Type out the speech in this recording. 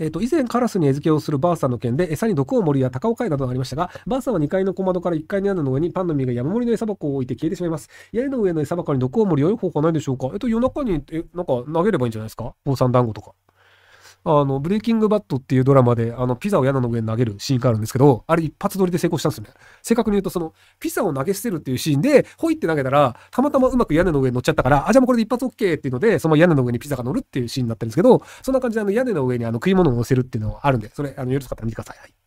えっ、と、以前カラスに餌付けをするばあさんの件で餌に毒を盛りや高尾貝などがありましたが、ばあさんは2階の小窓から1階の屋根の上にパンの実が山盛りの餌箱を置いて消えてしまいます。屋根の上の餌箱に毒を盛り良い方法ないでしょうか？えっと、夜中に、え、なんか投げればいいんじゃないですか？坊さん団子とか。あの、ブレイキングバットっていうドラマで、あの、ピザを屋根の上に投げるシーンがあるんですけど、あれ一発撮りで成功したんですよね。正確に言うと、その、ピザを投げ捨てるっていうシーンで、ホイって投げたら、たまたまうまく屋根の上に乗っちゃったから、あ、じゃあもうこれで一発 OK っていうので、その屋根の上にピザが乗るっていうシーンだったんですけど、そんな感じであの屋根の上にあの食い物を乗せるっていうのがあるんで、それ、あの、よろしかったら見てください。はい